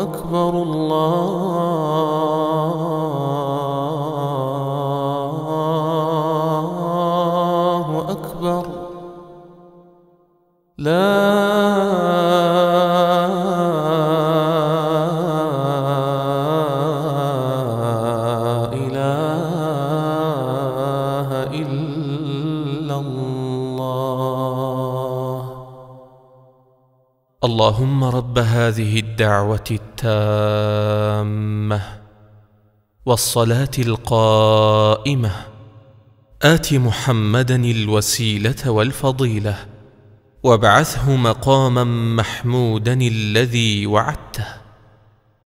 أكبر الله. اللهم رب هذه الدعوة التامة والصلاة القائمة آت محمدا الوسيلة والفضيلة وابعثه مقاما محمودا الذي وعدته